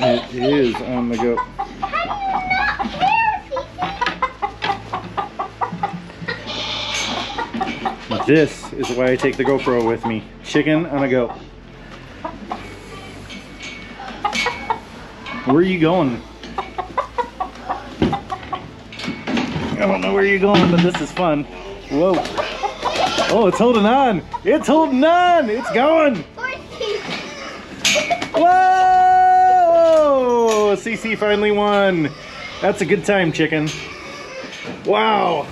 It is on the go. How do you not hear This is why I take the GoPro with me. Chicken on a go. Where are you going? I don't know where you're going, but this is fun. Whoa. Oh, it's holding on. It's holding on. It's going. Whoa! CC finally won. That's a good time, chicken. Wow.